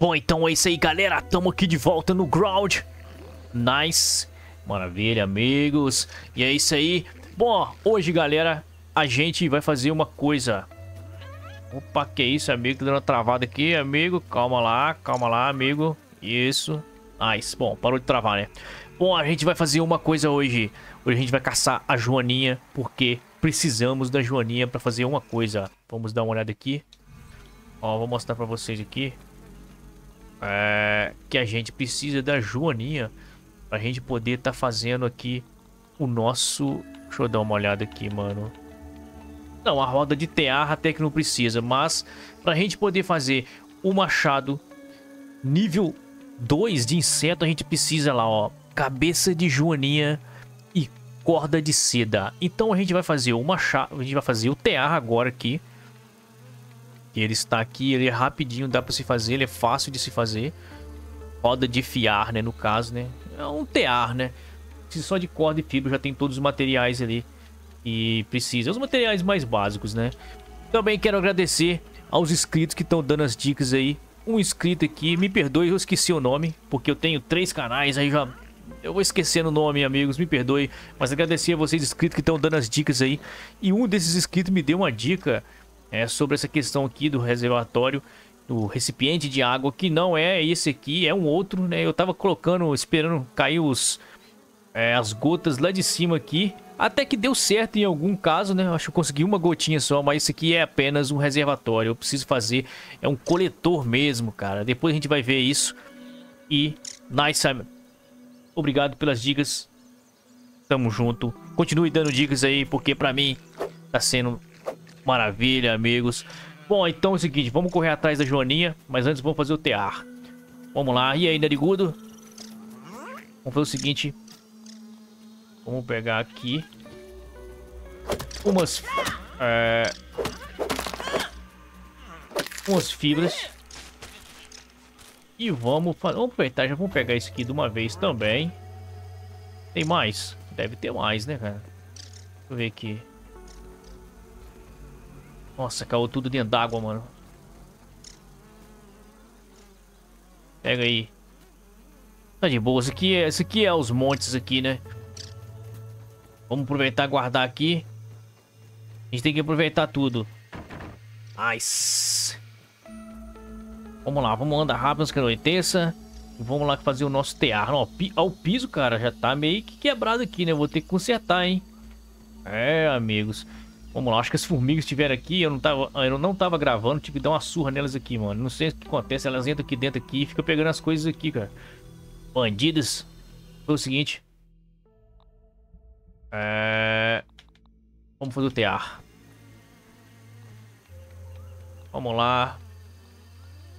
Bom, então é isso aí, galera. Tamo aqui de volta no Ground. Nice. Maravilha, amigos. E é isso aí. Bom, hoje, galera, a gente vai fazer uma coisa. Opa, que isso, amigo? Tá dando uma travada aqui, amigo. Calma lá, calma lá, amigo. Isso. Nice. Bom, parou de travar, né? Bom, a gente vai fazer uma coisa hoje. Hoje a gente vai caçar a Joaninha, porque precisamos da Joaninha pra fazer uma coisa. Vamos dar uma olhada aqui. Ó, vou mostrar pra vocês aqui. É, que a gente precisa da Joaninha pra gente poder tá fazendo aqui o nosso... Deixa eu dar uma olhada aqui, mano. Não, a roda de tear até que não precisa, mas pra gente poder fazer o machado nível 2 de inseto, a gente precisa lá, ó, cabeça de joaninha e corda de seda. Então a gente vai fazer o machado, a gente vai fazer o tear agora aqui. Ele está aqui, ele é rapidinho, dá pra se fazer, ele é fácil de se fazer. Roda de fiar, né, no caso, né. É um tear, né. Só de corda e fibra já tem todos os materiais ali e precisa. Os materiais mais básicos, né. Também quero agradecer aos inscritos que estão dando as dicas aí. Um inscrito aqui, me perdoe, eu esqueci o nome, porque eu tenho três canais, aí já eu vou esquecendo o nome, amigos, me perdoe. Mas agradecer a vocês inscritos que estão dando as dicas aí. E um desses inscritos me deu uma dica é, sobre essa questão aqui do reservatório, do recipiente de água, que não é esse aqui, é um outro, né? Eu tava colocando, esperando cair os, é, as gotas lá de cima aqui. Até que deu certo em algum caso, né? Acho que consegui uma gotinha só, mas isso aqui é apenas um reservatório. Eu preciso fazer, é um coletor mesmo, cara. Depois a gente vai ver isso. E, nice, obrigado pelas dicas. Tamo junto. Continue dando dicas aí, porque pra mim tá sendo Maravilha, amigos. Bom, então é o seguinte, vamos correr atrás da Joaninha, mas antes vamos fazer o tear. Vamos lá. E aí, narigudo? Vamos fazer o seguinte. Vamos pegar aqui umas... É, umas fibras. E vamos, vamos aproveitar, já vamos pegar isso aqui de uma vez também. Tem mais? Deve ter mais, né, cara? Deixa eu ver aqui. Nossa, caiu tudo dentro d'água, mano. Pega aí. Tá de boa. Isso aqui, é, isso aqui é os montes aqui, né? Vamos aproveitar e guardar aqui. A gente tem que aproveitar tudo. Nice. Vamos lá, vamos andar rápido antes que anoiteça. Vamos lá fazer o nosso tear. Ó, o piso, cara, já tá meio que quebrado aqui, né? Vou ter que consertar, hein? É, amigos. Vamos lá, acho que as formigas estiveram aqui, eu não tava, eu não tava gravando, tive que dar uma surra nelas aqui, mano. Não sei o que acontece, elas entram aqui dentro aqui e ficam pegando as coisas aqui, cara. Bandidas. Foi o seguinte. É... Vamos fazer o tear. Vamos lá.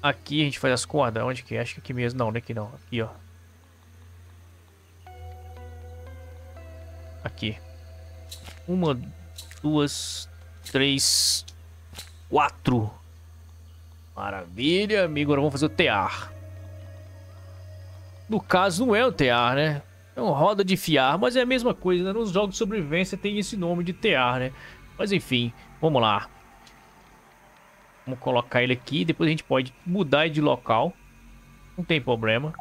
Aqui a gente faz as cordas. Onde que é? Acho que aqui mesmo. Não, não é aqui não. Aqui, ó. Aqui. Uma, duas, três, quatro. Maravilha, amigo. Agora vamos fazer o tear. No caso, não é o tear, né? É uma roda de fiar, mas é a mesma coisa. Né? Nos jogos de sobrevivência tem esse nome de tear, né? Mas enfim, vamos lá. Vamos colocar ele aqui. Depois a gente pode mudar de local. Não tem problema.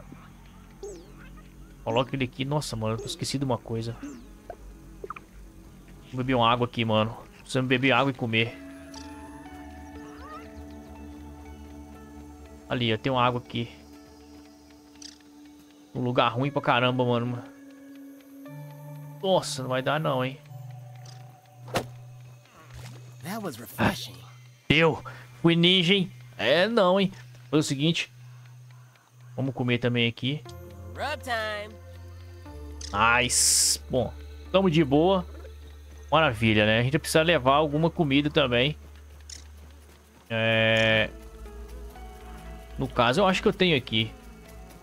Coloca ele aqui. Nossa, mano, eu esqueci de uma coisa. Vou beber uma água aqui, mano. Precisamos beber água e comer. Ali, ó, tem uma água aqui. Um lugar ruim pra caramba, mano. Nossa, não vai dar não, hein. Ah, deu. Fui ninja, hein. É, não, hein. Foi o seguinte. Vamos comer também aqui. Nice. Bom, tamo de boa. Maravilha, né? A gente precisa levar alguma comida também. É... No caso, eu acho que eu tenho aqui.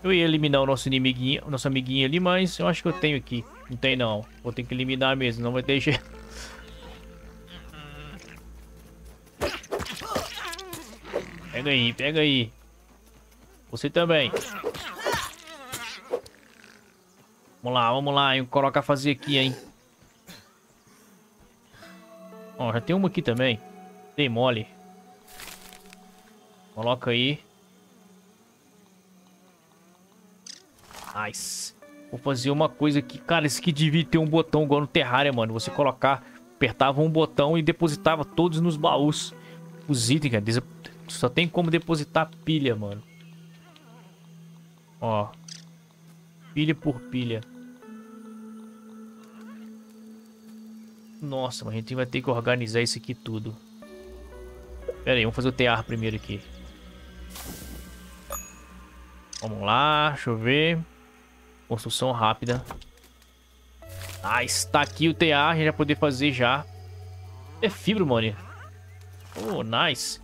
Eu ia eliminar o nosso inimiguinho, nosso amiguinho ali, mas eu acho que eu tenho aqui. Não tem não. Vou ter que eliminar mesmo, não vai ter jeito. Pega aí, pega aí. Você também. Vamos lá, vamos lá. Eu colocar fazer aqui, hein. Ó, já tem uma aqui também. Dei mole. Coloca aí. Nice. Vou fazer uma coisa aqui. Cara, esse aqui devia ter um botão igual no Terraria, mano. Você colocar, apertava um botão e depositava todos nos baús. Os itens, cara. Só tem como depositar pilha, mano. Ó. Pilha por pilha. Nossa, mas a gente vai ter que organizar isso aqui tudo. Pera aí, vamos fazer o tear primeiro aqui. Vamos lá, deixa eu ver. Construção rápida. Ah, está aqui o TA, a gente vai poder fazer já. É fibra, mano. Oh, nice.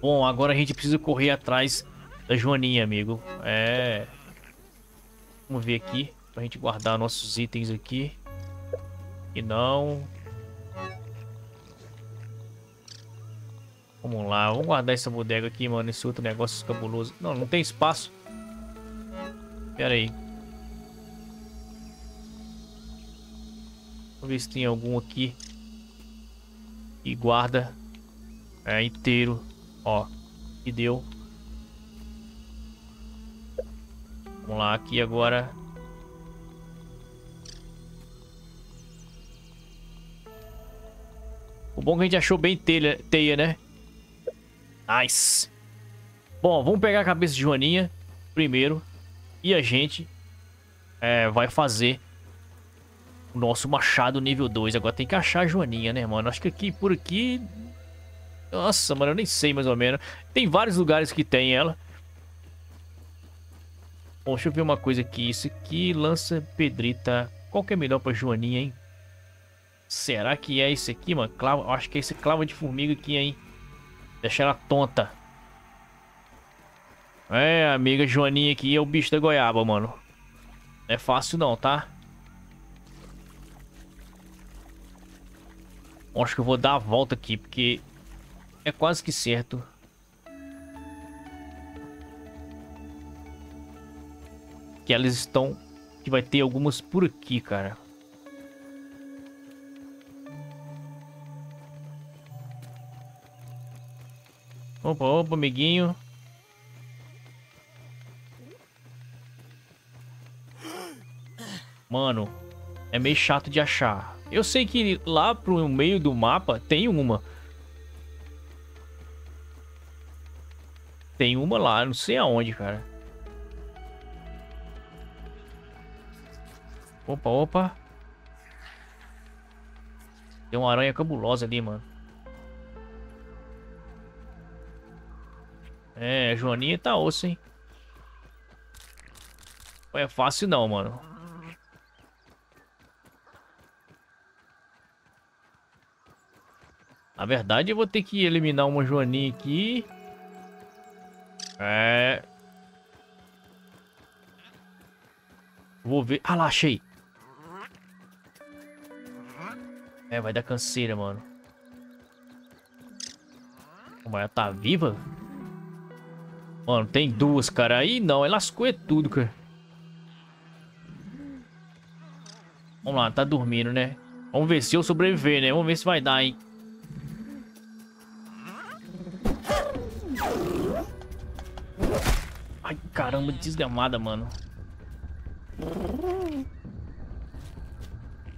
Bom, agora a gente precisa correr atrás da Joaninha, amigo. É... Vamos ver aqui, pra gente guardar nossos itens aqui. E não... Vamos lá, vamos guardar essa bodega aqui, mano. Esse outro negócio cabuloso. Não, não tem espaço. Pera aí. Vamos ver se tem algum aqui. E guarda. É inteiro. Ó. E deu. Vamos lá, aqui agora. O bom que a gente achou bem telha, teia, né? Nice. Bom, vamos pegar a cabeça de Joaninha primeiro. E a gente é, vai fazer o nosso machado nível 2. Agora tem que achar a Joaninha, né, mano? Acho que aqui, por aqui... Nossa, mano, eu nem sei mais ou menos. Tem vários lugares que tem ela. Bom, deixa eu ver uma coisa aqui. Isso aqui lança pedrita. Qual que é melhor pra Joaninha, hein? Será que é esse aqui, mano? Clavo, acho que é esse clava de formiga aqui, hein? Deixa ela tonta. É, amiga Joaninha aqui é o bicho da goiaba, mano. Não é fácil não, tá? Acho que eu vou dar a volta aqui, porque é quase que certo. Que elas estão... Que vai ter algumas por aqui, cara. Opa, opa, amiguinho. Mano, é meio chato de achar. Eu sei que lá pro meio do mapa tem uma. Tem uma lá, não sei aonde, cara. Opa, opa. Tem uma aranha cabulosa ali, mano. É, Joaninha tá osso, hein? Não é fácil não, mano. Na verdade, eu vou ter que eliminar uma Joaninha aqui. É... Vou ver... Ah lá, achei. É, vai dar canseira, mano. Como ela tá viva? Mano, tem duas, cara. Aí não, ela lascou é tudo, cara. Vamos lá, tá dormindo, né? Vamos ver se eu sobreviver, né? Vamos ver se vai dar, hein? Ai, caramba, desgamada, mano.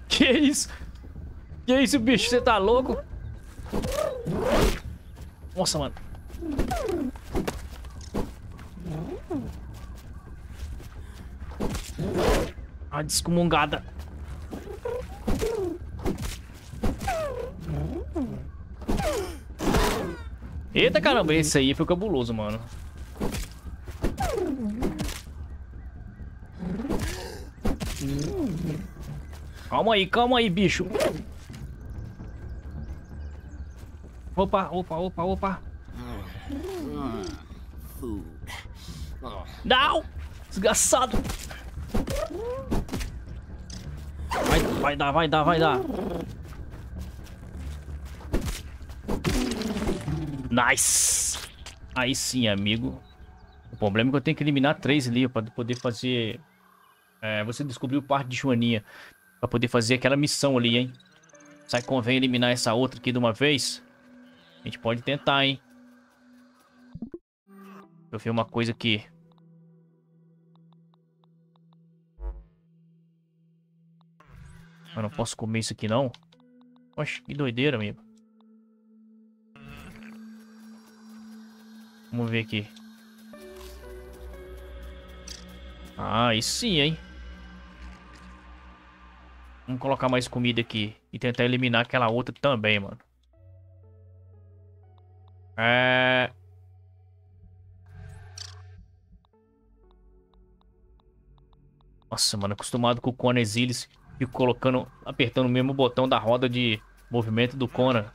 Que isso? Que isso, bicho? Você tá louco? Nossa, mano. A descomungada. Eita caramba, esse aí foi cabuloso, mano. Calma aí, calma aí, bicho. Opa, opa, opa, opa. Não! Desgraçado! Vai, dar, vai dar, vai dar. Nice! Aí sim, amigo. O problema é que eu tenho que eliminar três ali para poder fazer... É, você descobriu parte de Joaninha. Pra poder fazer aquela missão ali, hein? Sai convém eliminar essa outra aqui de uma vez? A gente pode tentar, hein? Deixa eu ver uma coisa aqui. Eu não posso comer isso aqui, não. Oxe, que doideira, amigo. Vamos ver aqui. Ah, aí sim, hein? Vamos colocar mais comida aqui. E tentar eliminar aquela outra também, mano. É... Nossa, mano, acostumado com o Conan Exilis. Fico colocando, apertando o mesmo botão da roda de movimento do Conan.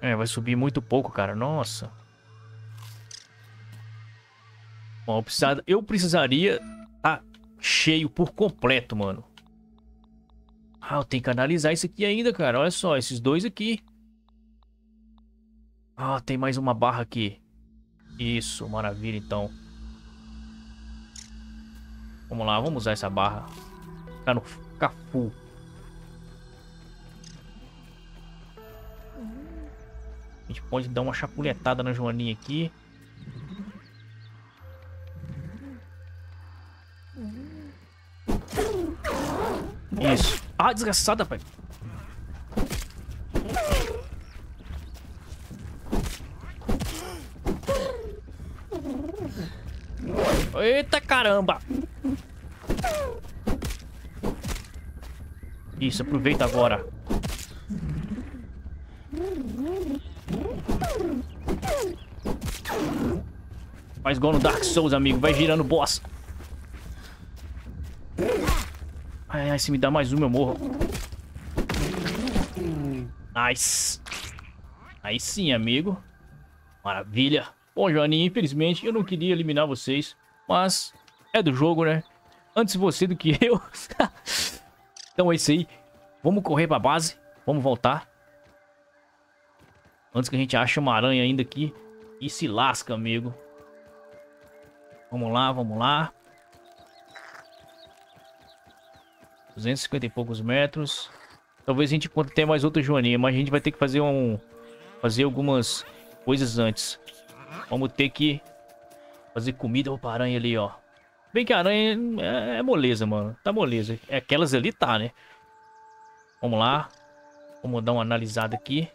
É, vai subir muito pouco, cara. Nossa. Bom, eu, eu precisaria tá cheio por completo, mano. Ah, eu tenho que analisar isso aqui ainda, cara. Olha só, esses dois aqui. Ah, tem mais uma barra aqui. Isso, maravilha, então. Vamos lá, vamos usar essa barra. Ficar no full. A gente pode dar uma chapuletada na Joaninha aqui. Isso. Ah, desgraçada, pai. Eita caramba! Isso, aproveita agora. Faz igual no Dark Souls, amigo. Vai girando boss. Ai, ai, se me dá mais um, eu morro. Nice. Aí sim, amigo. Maravilha. Bom, Joaninha, infelizmente eu não queria eliminar vocês. Mas é do jogo, né? Antes você do que eu. então é isso aí. Vamos correr pra base. Vamos voltar. Antes que a gente ache uma aranha ainda aqui. E se lasca, amigo. Vamos lá, vamos lá. 250 e poucos metros. Talvez a gente encontre até mais outra joaninha, mas a gente vai ter que fazer um... Fazer algumas coisas antes. Vamos ter que fazer comida pra aranha ali, ó. Bem que aranha é, é moleza, mano. Tá moleza. É aquelas ali tá, né? Vamos lá. Vamos dar uma analisada aqui.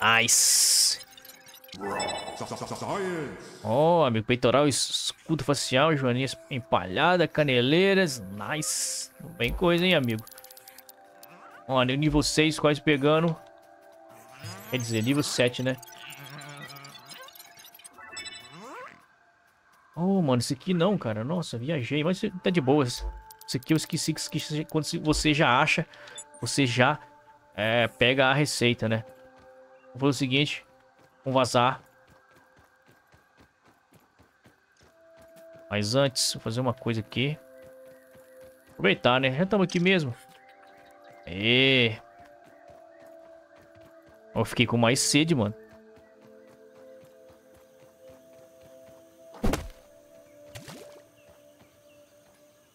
Nice. Oh, amigo, peitoral, escudo facial, joaninhas empalhada, caneleiras. Nice. Bem coisa, hein, amigo. Ó, nível 6 quase pegando. Quer dizer, nível 7, né? Oh, mano, esse aqui não, cara. Nossa, viajei. Mas tá de boas. Esse aqui eu esqueci que quando você já acha, você já é, pega a receita, né? Vou fazer o seguinte. Vamos vazar. Mas antes, vou fazer uma coisa aqui. Aproveitar, né? Já estamos aqui mesmo. E Eu fiquei com mais sede, mano.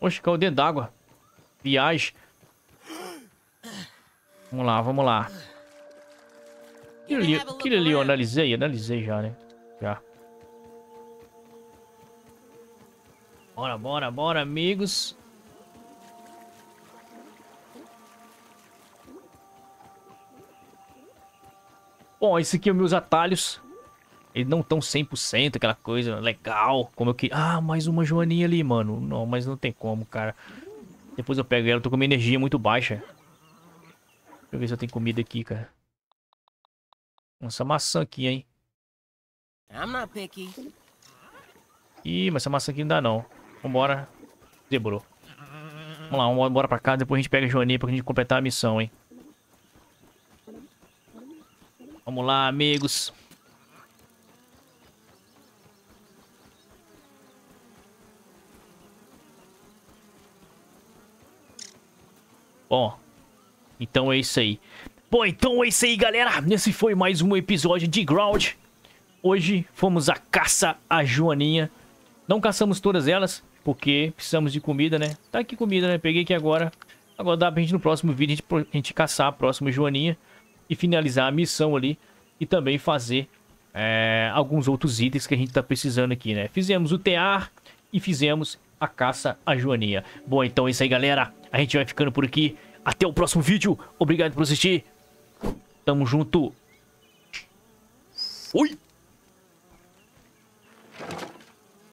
Oxe, caiu dentro d'água. Viagem. Vamos lá, vamos lá. Aquilo ali eu analisei, analisei já, né? Já. Bora, bora, bora, amigos. Bom, esse aqui é os meus atalhos. Eles não estão 100%, aquela coisa legal, como eu que... Ah, mais uma joaninha ali, mano. Não, mas não tem como, cara. Depois eu pego ela, eu tô com uma energia muito baixa. Deixa eu ver se eu tenho comida aqui, cara. Essa maçã aqui, hein? I'm not picky. Ih, mas essa maçã aqui não dá não. Vambora. Zebrou. Vamos lá, vamos embora pra cá. Depois a gente pega a Joaninha pra gente completar a missão, hein? Vamos lá, amigos. Bom, então é isso aí. Bom, então é isso aí, galera. Esse foi mais um episódio de Ground. Hoje fomos a caça a Joaninha. Não caçamos todas elas, porque precisamos de comida, né? Tá aqui comida, né? Peguei aqui agora. Agora dá pra gente no próximo vídeo a gente, a gente caçar a próxima Joaninha e finalizar a missão ali. E também fazer é, alguns outros itens que a gente tá precisando aqui, né? Fizemos o tear e fizemos a caça à joaninha. Bom, então é isso aí, galera. A gente vai ficando por aqui. Até o próximo vídeo. Obrigado por assistir. Tamo junto. Fui!